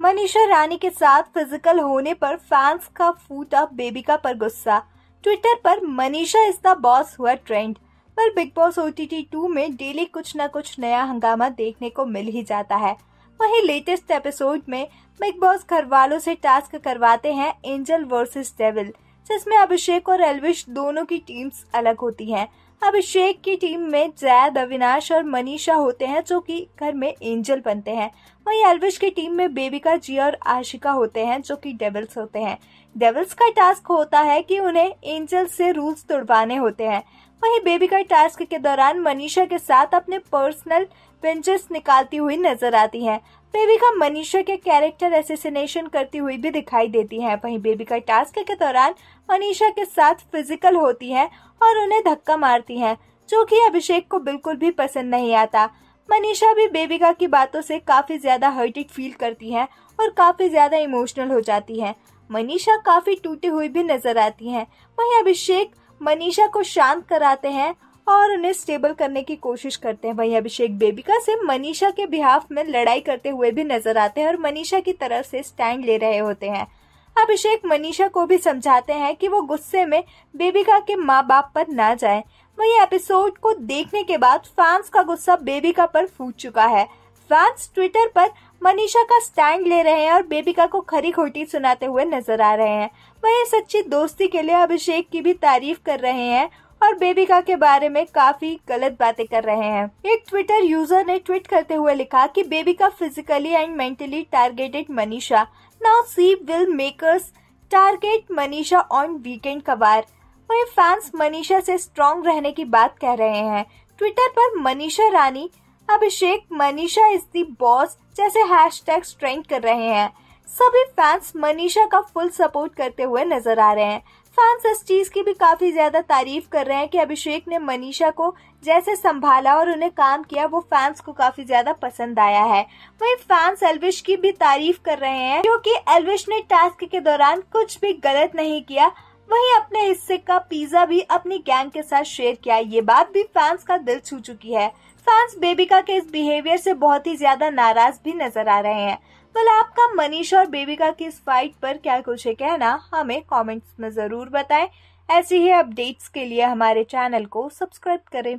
मनीषा रानी के साथ फ़िज़िकल होने पर फैंस का फूटा बेबिका पर गुस्सा। ट्विटर पर मनीषा इज़ द बॉस हुआ ट्रेंड पर Bigg Boss O T two में डेली कुछ न कुछ नया हंगामा देखने को मिल ही जाता है। वहीं लेटेस्ट एपिसोड में बिग बॉस घर वालों से टास्क करवाते हैं एंजल वर्सेस डेविल जिसमें अभिषेक और एलविश दोनों की टीम्स अलग होती हैं। अभिषेक की टीम में जैद, अविनाश और मनीषा होते हैं, जो कि घर में एंजल बनते हैं। वहीं एलविश की टीम में बेबिका जी और आशिका होते हैं, जो कि डेविल्स होते हैं। डेविल्स का टास्क होता है कि उन्हें एंजल से रूल्स तोड़वाने होते हैं। वहीं बेबिका टास्क के दौरान मनीषा के साथ अपने पर्सनल वेंचर्स निकालती हुई नज़र आती हैं। बेबिका मनीषा के कैरेक्टर एसेसिनेशन करती हुई भी दिखाई देती हैं। वहीं बेबिका टास्क के दौरान मनीषा के साथ फ़िज़िकल होती हैं और उन्हें धक्का मारती हैं, जो कि अभिषेक को बिल्कुल भी पसंद नहीं आता। मनीषा भी बेबिका की बातों से काफ़ी ज़्यादा हर्टेड फील करती हैं और काफ़ी ज़्यादा इमोशनल हो जाती हैं। मनीषा काफ़ी टूटी हुई भी नज़र आती हैं। वहीं अभिषेक मनीषा को शांत कराते हैं और उन्हें स्टेबल करने की कोशिश करते हैं। वहीं अभिषेक बेबिका से मनीषा के बिहाफ में लड़ाई करते हुए भी नज़र आते हैं और मनीषा की तरफ़ से स्टैंड ले रहे होते हैं। अभिषेक मनीषा को भी समझाते हैं कि वो गुस्से में बेबिका के माँ बाप पर ना जाए। वही एपिसोड को देखने के बाद फैंस का गुस्सा बेबिका पर फूट चुका है। फैंस ट्विटर पर मनीषा का स्टैंड ले रहे हैं और बेबिका को खरी खोटी सुनाते हुए नज़र आ रहे हैं। वही सच्ची दोस्ती के लिए अभिषेक की भी तारीफ़ कर रहे हैं और बेबिका के बारे में काफ़ी गलत बातें कर रहे हैं। एक ट्विटर यूज़र ने ट्वीट करते हुए लिखा कि Bebika physically and mentally targeted Manisha, now she will makers target Manisha on weekend कबार वही फैंस मनीषा से स्ट्रॉन्ग रहने की बात कह रहे हैं। ट्विटर पर Manisha Rani Abhishek, Manisha is the boss जैसे हैशटैग ट्रेंड कर रहे हैं। सभी फैंस मनीषा का फुल सपोर्ट करते हुए नज़र आ रहे हैं। फैंस इस चीज़ की भी काफ़ी ज़्यादा तारीफ़ कर रहे हैं कि अभिषेक ने मनीषा को जैसे संभाला और उन्हें काम किया, वो फैंस को काफ़ी ज़्यादा पसंद आया है। वही फैंस एलविश की भी तारीफ़ कर रहे हैं, क्योंकि एलविश ने टास्क के दौरान कुछ भी गलत नहीं किया वहीं अपने हिस्से का पिज्जा भी अपनी गैंग के साथ शेयर किया। ये बात भी फैंस का दिल छू चुकी है। फैंस बेबिका के इस बिहेवियर से बहुत ही ज़्यादा नाराज़ भी नज़र आ रहे हैं। well, आपका मनीष और बेबिका की इस फाइट पर क्या कुछ है कहना हमें कमेंट्स में ज़रूर बताएँ। ऐसी ही अपडेट्स के लिए हमारे चैनल को सब्सक्राइब करें।